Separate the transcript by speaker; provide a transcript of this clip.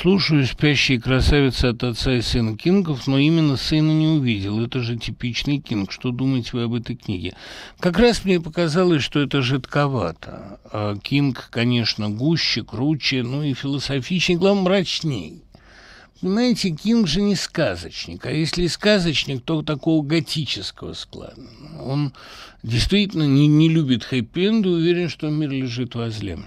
Speaker 1: Слушаю «Спящие красавицы» от отца и сына Кингов, но именно сына не увидел. Это же типичный Кинг. Что думаете вы об этой книге? Как раз мне показалось, что это жидковато. А Кинг, конечно, гуще, круче, ну и философичнее, главное, мрачней. Понимаете, Кинг же не сказочник, а если сказочник, то такого готического склада. Он действительно не, не любит хэппи-энд уверен, что мир лежит во зле.